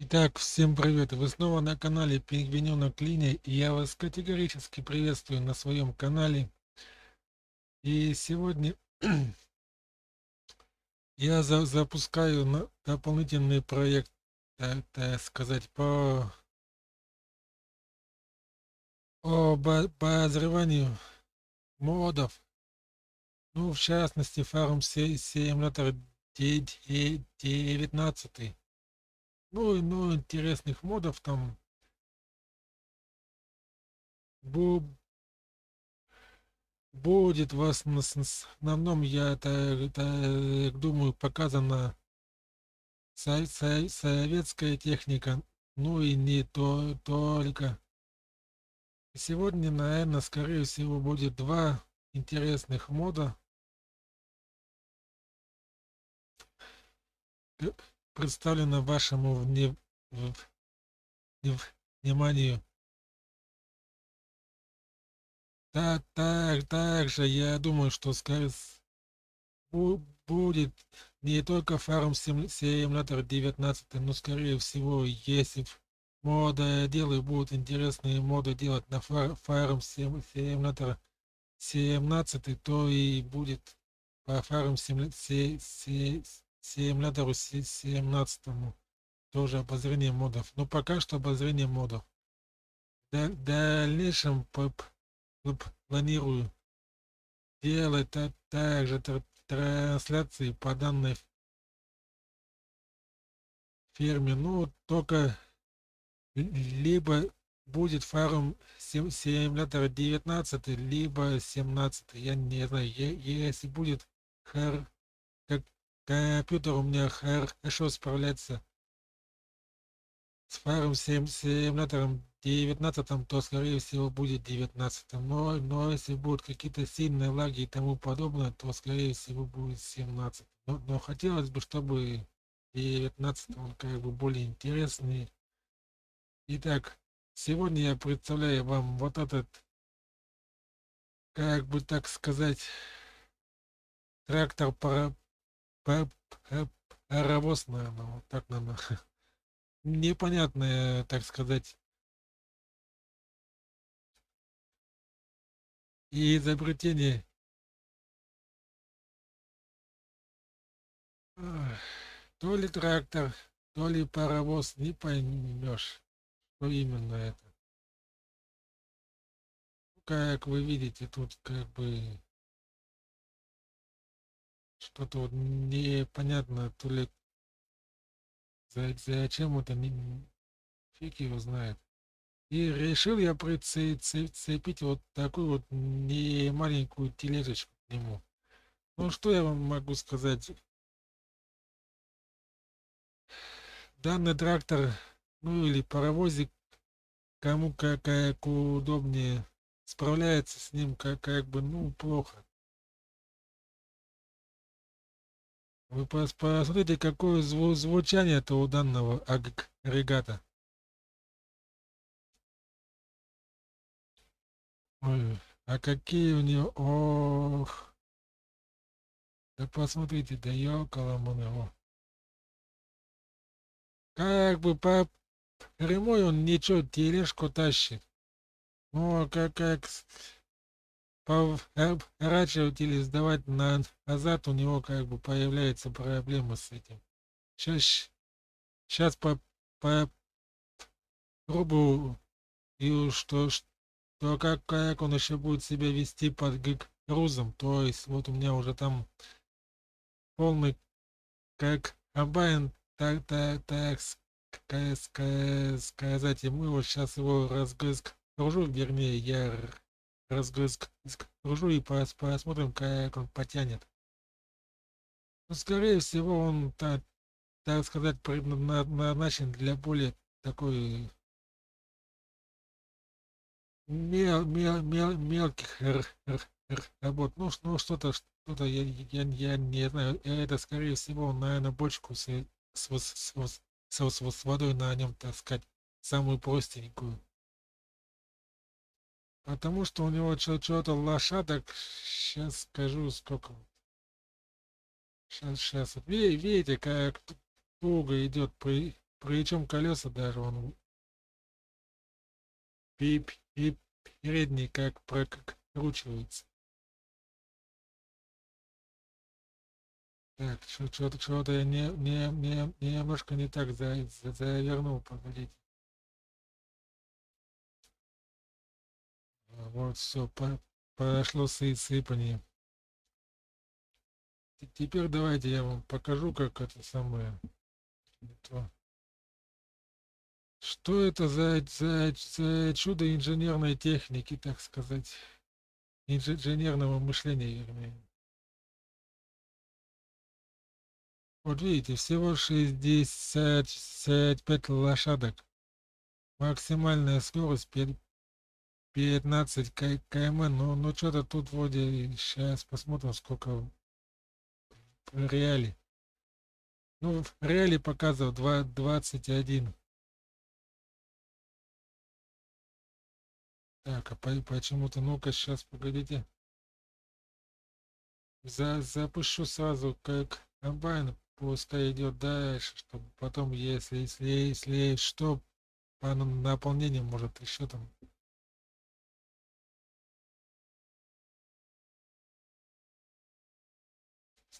Итак, всем привет! Вы снова на канале Пингвиненок Линия, и я вас категорически приветствую на своем канале. И сегодня я за запускаю дополнительный проект, так, так сказать, по обозреванию модов. Ну, в частности, Farm Simulator 19 и ну, интересных модов там. Бу будет в основном, я это, это думаю, показана со со советская техника, ну и не то только. Сегодня, наверное, скорее всего, будет два интересных мода представлено вашему вне, вниманию. Так, так, также я думаю, что скорее будет не только Farm Simulator 19, но скорее всего, если моды делы будут интересные моды делать на Farm Simulator 17, то и будет по Farm Simulator симулятору 17 тоже обозрение модов. Но пока что обозрение модов. В дальнейшем планирую делать также трансляции по данной ферме. Ну, только либо будет фарм симулятор 19, либо 17. Я не знаю, если будет хар компьютер у меня хорошо справляется с фаром 7 симулятором 19 то скорее всего будет 19 но, но если будут какие-то сильные лаги и тому подобное то скорее всего будет 17 но, но хотелось бы чтобы 19 он как бы более интересный. Итак сегодня я представляю вам вот этот как бы так сказать трактор паровоз, наверное, вот так, наверное. Непонятное, так сказать, и изобретение. То ли трактор, то ли паровоз, не поймешь, что именно это. Как вы видите, тут как бы что-то вот непонятно, то ли зачем это, не, фиг его знает. И решил я прицепить вот такую вот не маленькую тележечку к нему. Ну что я вам могу сказать? Данный трактор, ну или паровозик, кому как, как удобнее, справляется с ним как, как бы, ну, плохо. Вы посмотрите, какое зву звучание это у данного агрегата. Ой, а какие у него... Ох! Да посмотрите, да ёкала его. Как бы по прямой он ничего, тележку тащит. Ну, как, как поворачивать или сдавать на, назад, у него как бы появляется проблема с этим. Сейчас, сейчас по, по пробую, и что, что как, как он еще будет себя вести под грузом. То есть вот у меня уже там полный как комбайн, так, так, так сказать, ему вот сейчас его разгружу, вернее, я разгружу и посмотрим, как он потянет. Но, ну, скорее всего, он, так, так сказать, предназначен для более такой мел, мел, мел, мелких работ. Ну, ну что-то, что-то, я, я, я не знаю. Это, скорее всего, наверное, бочку с, с, с, с, с, с водой на нем таскать. Самую простенькую. Потому что у него что-то лошадок, сейчас скажу сколько. Сейчас, сейчас. Видите, как туго идет при, причем колеса даже он и, и передний как прокручивается. Так, что-то что-то я не, не, не, немножко не так за, за, завернул, погодите. Вот все, сы, сыпание. Теперь давайте я вам покажу, как это самое. Что это за, за, за чудо инженерной техники, так сказать, инженерного мышления, вернее. Вот видите, всего 65 лошадок. Максимальная скорость 15 км. Ну, ну что-то тут вроде... Сейчас посмотрим, сколько в реале. Ну, в реале показывал 2, 21. Так, а почему-то, ну-ка, сейчас, погодите. За, запущу сразу как комбайн пускай идет дальше, чтобы потом, если, если, если что, по наполнению может еще там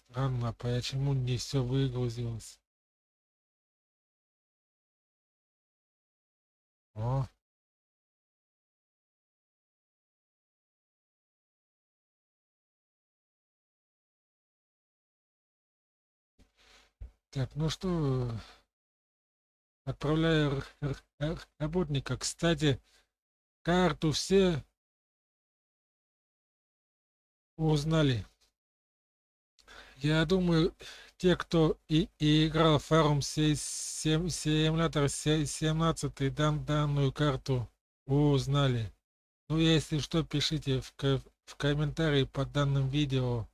Странно, почему не все выгрузилось? О. Так, ну что, отправляю работника. Кстати, карту все узнали. Я думаю, те, кто и, и играл в фарум симулятор 17, дан, данную карту узнали. Ну, если что, пишите в, в комментарии под данным видео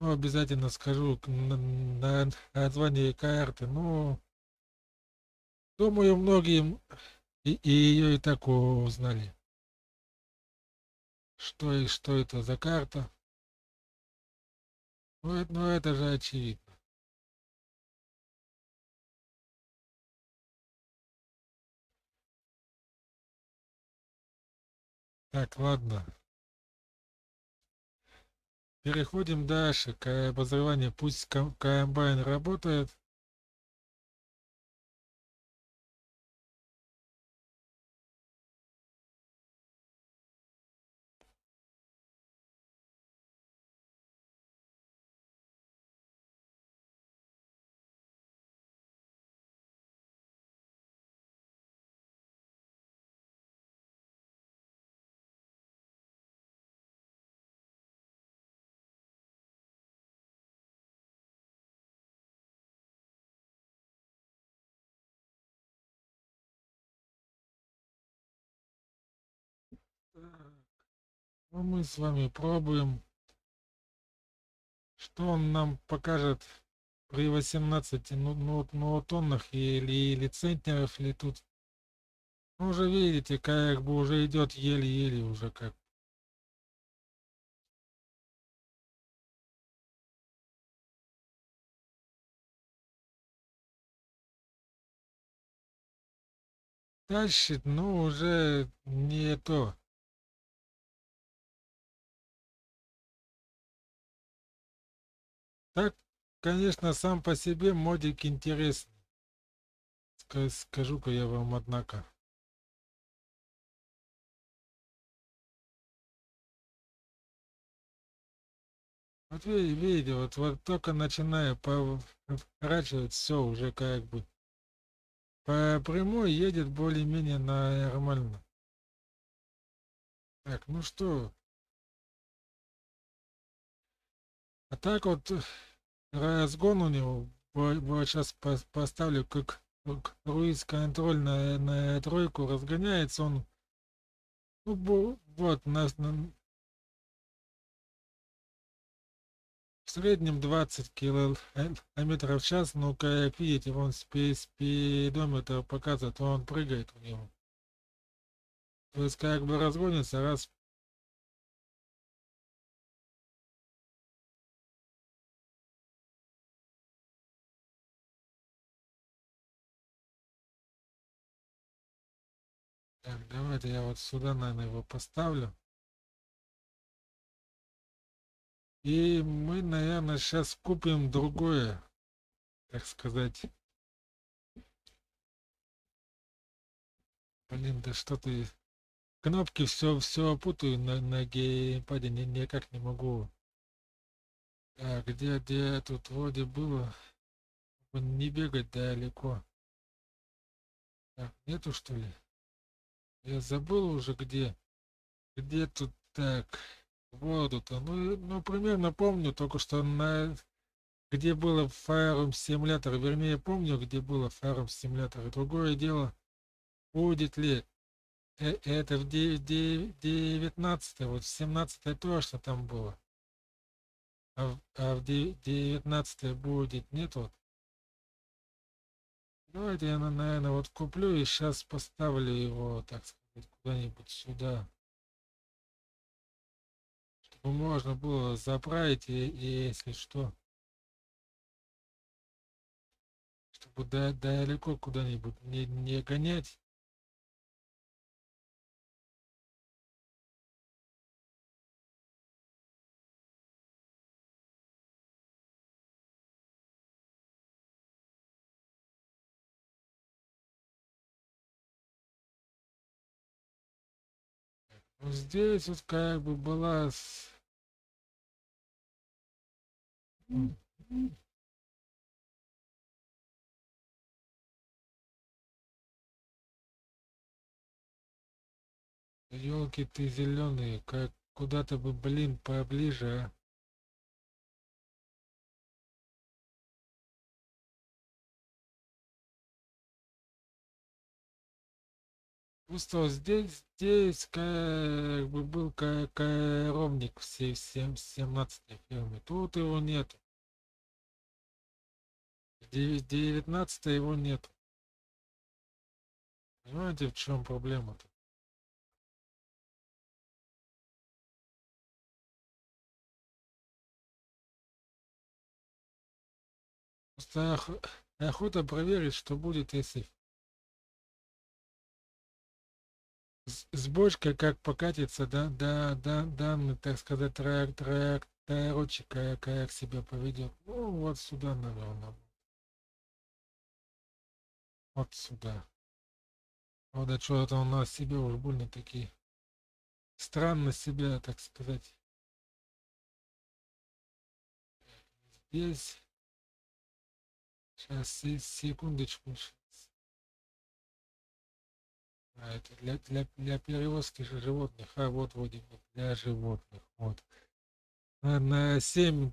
ну, обязательно скажу на, на название карты. Ну, думаю, многие и, и ее и так узнали. Что и что это за карта? Ну, ну, это же очевидно. Так, ладно. Переходим дальше к обозреванию. Пусть комбайн работает. Ну, мы с вами пробуем. Что он нам покажет при 18 ну, ну, ну, или, или центнеров, или тут. Ну, уже видите, как бы уже идет еле-еле уже как. Дальше, ну, уже не то. Так, конечно, сам по себе модик интересный. Скажу-ка я вам, однако. Вот видите, вот, вот только начиная поворачивать, все уже как бы по прямой едет более-менее нормально. Так, ну что, А так вот разгон у него, вот сейчас поставлю как круиз контроль на, на тройку, разгоняется он, ну, вот, на, на, в среднем 20 километров в час, ну, как видите, вон спидометр показывает, он прыгает у него. То есть как бы разгонится раз Так, давайте я вот сюда, наверное, его поставлю. И мы, наверное, сейчас купим другое, так сказать. Блин, да что ты... Кнопки все, все путаю на, на геймпаде, ни, никак не могу. Так, где, где тут вроде было? Не бегать далеко. Так, нету что ли? Я забыл уже где. Где тут так? Воду-то. Ну, ну, примерно помню, только что на... Где было Fire Simulator, вернее, помню, где было Fire Simulator. Другое дело, будет ли э это в 19 вот в 17 точно там было. А в, а в 19 будет нет вот. Давайте я, наверное, вот куплю и сейчас поставлю его, так сказать, куда-нибудь сюда. Чтобы можно было заправить, и, и если что, чтобы да, далеко куда-нибудь не, не гонять. Здесь вот как бы была с... Елки ты зеленые, как куда-то бы, блин, поближе, а. Просто здесь, здесь как бы был коровник все, всем 17 ферме. Тут его нет. 19 его нет. Понимаете, в чем проблема-то? Просто охота проверить, что будет, если с бочкой как покатится, да, да, да, данный, так сказать, трак, трак, тракторочек, как, как себя поведет. Ну, вот сюда, наверное. Вот сюда. Вот да что-то у нас себе уж больно такие странно себя, так сказать. Здесь. Сейчас, секундочку. А это для, для, для перевозки животных, а вот вот для животных. Вот. На, на 7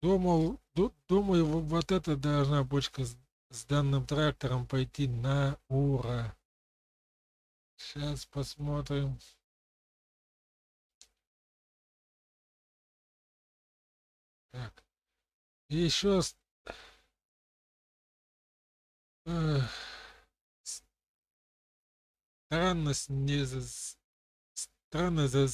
думал, думаю, вот эта должна бочка с, с данным трактором пойти на ура. Сейчас посмотрим. Так. И еще... Эх странно, не, странно за,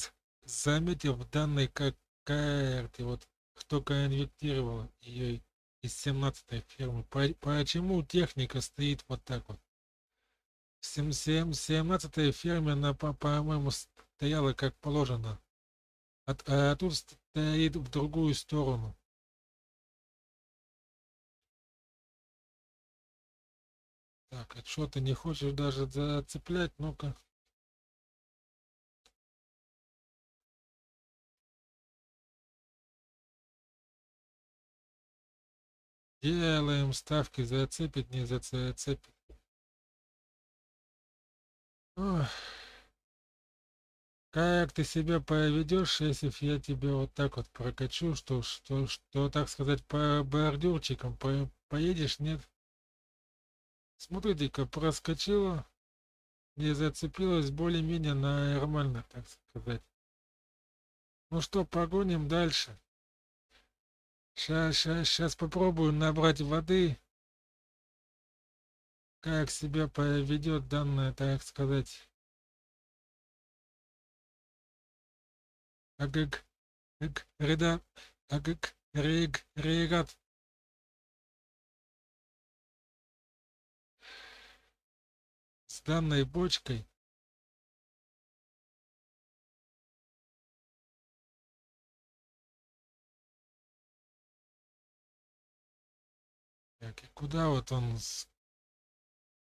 заметил в данной карте, вот кто конвертировал ее из 17 фермы. Почему техника стоит вот так вот? В 17 ферме она, по-моему, стояла как положено. А, а тут стоит в другую сторону. Так, а что ты не хочешь даже зацеплять? Ну-ка. Делаем ставки, зацепит, не зацепит. Как ты себя поведешь, если я тебе вот так вот прокачу, что, что, что так сказать, по бордюрчикам по, поедешь, нет? Смотрите-ка, проскочила, не зацепилась более-менее нормально, так сказать. Ну что, погоним дальше. Сейчас, сейчас, попробую набрать воды. Как себя поведет данная, так сказать. Агыг, эг, реда, агыг, рег, регат. данной бочкой Так, и куда вот он? С...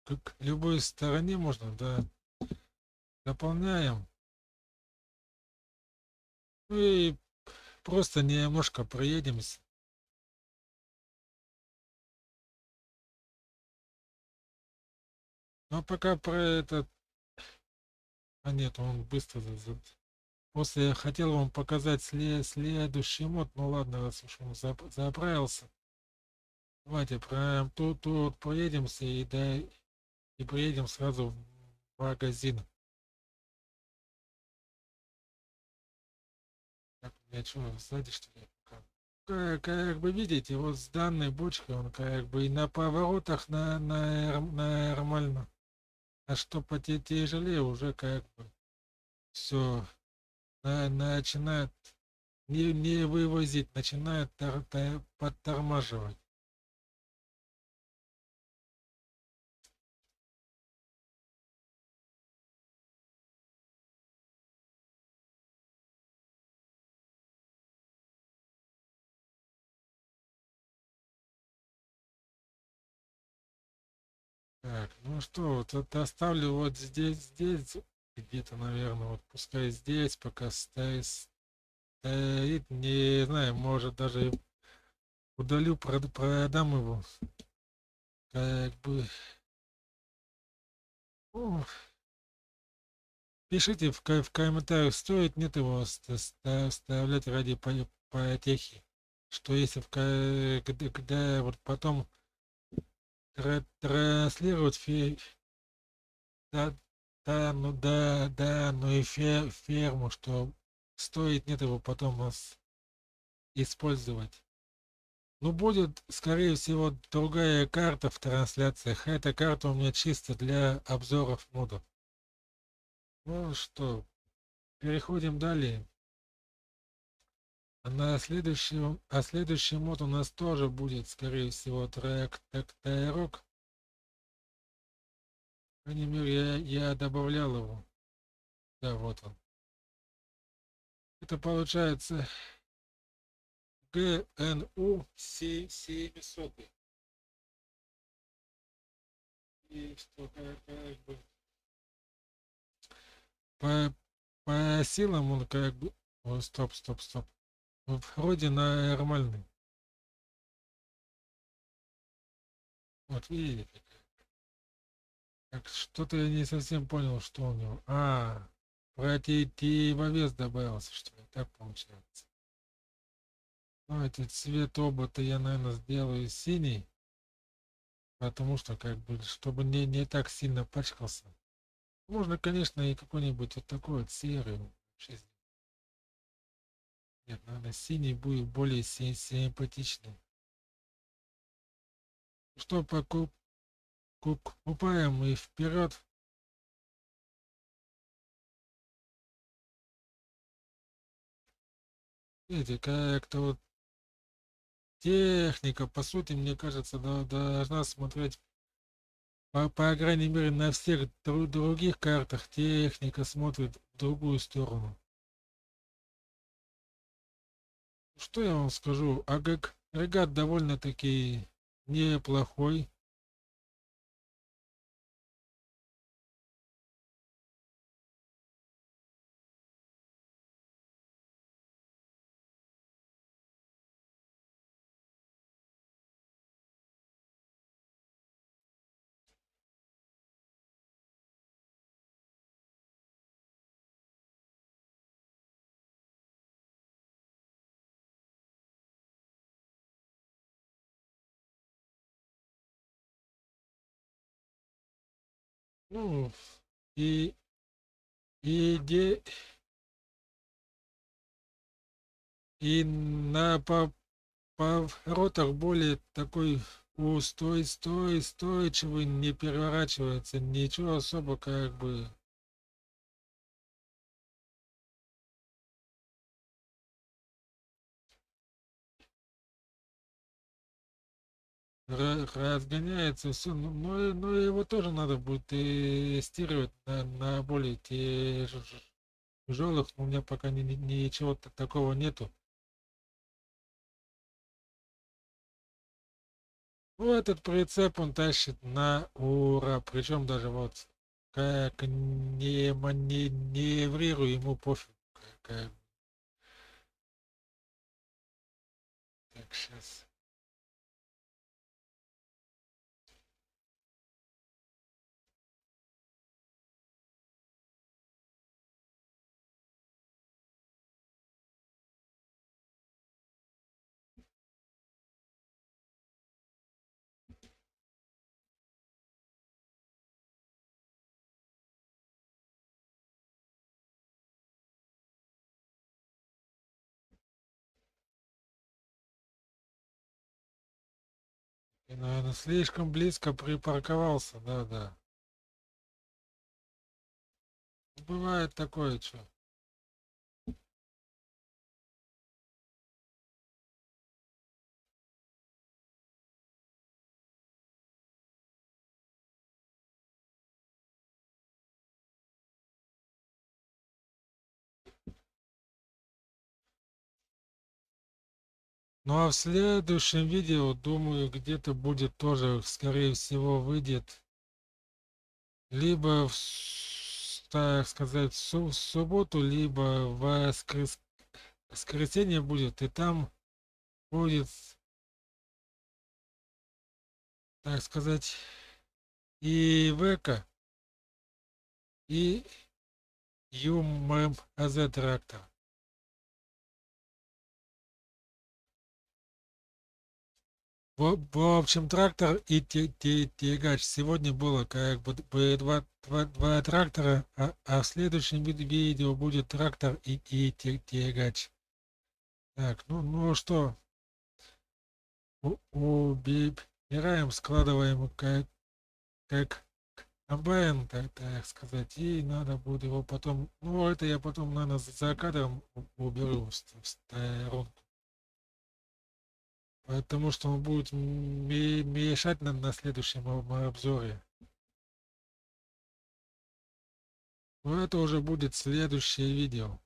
К любой стороне можно, да. Дополняем. Ну и просто немножко проедемся. Ну а пока про этот... А нет, он быстро... После я хотел вам показать след... следующий мод. Ну ладно, раз уж он заправился. Давайте прям тут, тут проедемся и да и приедем сразу в магазин. Так, я что, сзади что ли? Как, как бы видите, вот с данной бочкой он как бы и на поворотах на, на, нормально. А что потяжелее уже как бы все на, начинает не, не вывозить, начинает тор, тор, подтормаживать. Так, ну что, вот это оставлю вот здесь, здесь, где-то, наверное, вот пускай здесь пока стоит, стоит, не знаю, может даже удалю, продам его, как бы, ну, пишите в, в комментариях, стоит нет его оставлять ради потехи, что если в, когда вот потом транслировать фе... да, да, ну да, да, ну и фе... ферму, что стоит нет его потом нас использовать. Ну, будет, скорее всего, другая карта в трансляциях. Эта карта у меня чисто для обзоров модов. Ну что, переходим далее. На следующем, а следующий мод у нас тоже будет, скорее всего, трек Тайрок. По крайней мере, я, я добавлял его. Да, вот он. Это получается ГНУ 700. И что как бы по, по силам он как бы... О, стоп, стоп, стоп. Вроде нормальный. Вот видите. Так что-то я не совсем понял, что у него. А, противовес добавился, что ли. Так получается. Ну, этот цвет оба-то я, наверное, сделаю синий. Потому что, как бы, чтобы не, не так сильно пачкался. Можно, конечно, и какой-нибудь вот такой вот серый нет, наверное, синий будет более симпатичный. Что покуп... покупаем и вперед. Видите, как-то вот техника, по сути, мне кажется, должна смотреть, по, по крайней мере, на всех других картах техника смотрит в другую сторону. Что я вам скажу? Агрегат довольно-таки неплохой. Ну, и, и, де, и на по, поворотах более такой устой, стой, устойчивый, не переворачивается, ничего особо как бы разгоняется все, но, ну, но, но его тоже надо будет тестировать на, на более тяжелых, у меня пока ни, ничего такого нету. Ну, этот прицеп он тащит на ура. Причем даже вот как не маневрирую, ему пофиг. Как... Так, сейчас. И, наверное, слишком близко припарковался, да, да. Бывает такое, что. Ну а в следующем видео, думаю, где-то будет тоже, скорее всего, выйдет либо в, так сказать, в субботу, либо в воскрес... воскресенье будет, и там будет, так сказать, и ВК, и ЮММАЗ трактор. В, в общем, трактор и тягач. Сегодня было как бы два, два, два трактора, а, а в следующем видео будет трактор и, и тягач. Так, ну, ну что, убираем, складываем как, как комбайн, так, так сказать, и надо будет его потом, ну это я потом, наверное, за кадром уберу в сторонку. Потому что он будет мешать нам на следующем обзоре. Но это уже будет следующее видео.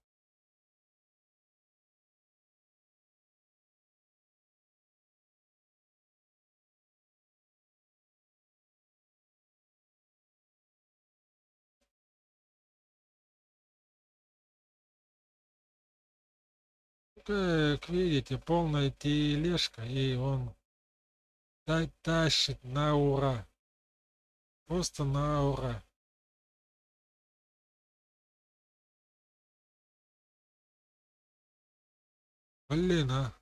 Как видите, полная тележка, и он тащит на ура. Просто на ура. Блин, а.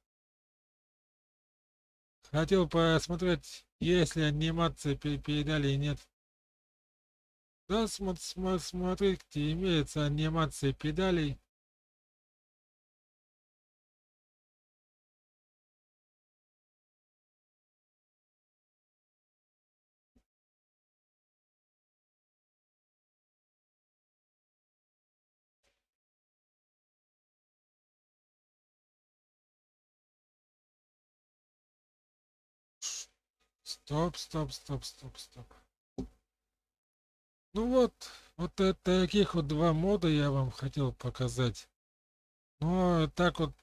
Хотел посмотреть, есть ли анимация передали и нет. Да, смотрите, имеется анимация педалей. Стоп, стоп, стоп, стоп, стоп. Ну вот, вот таких вот два мода я вам хотел показать. Ну, так вот.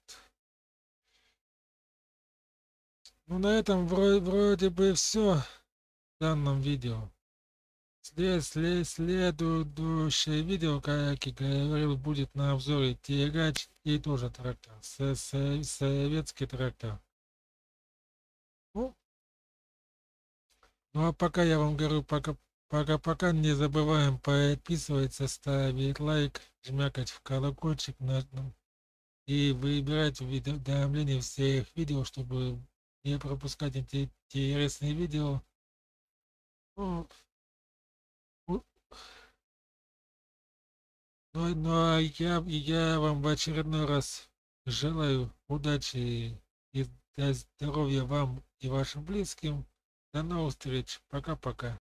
Ну, на этом вроде, вроде бы все в данном видео. След, след, следующее видео, как я говорил, будет на обзоре тягач и тоже трактор. Советский трактор. Ну а пока я вам говорю, пока пока пока не забываем подписываться, ставить лайк, жмякать в колокольчик на, и выбирать уведомления всех видео, чтобы не пропускать эти интересные видео. Ну, ну, ну а я, я вам в очередной раз желаю удачи и здоровья вам и вашим близким. До новых встреч. Пока-пока.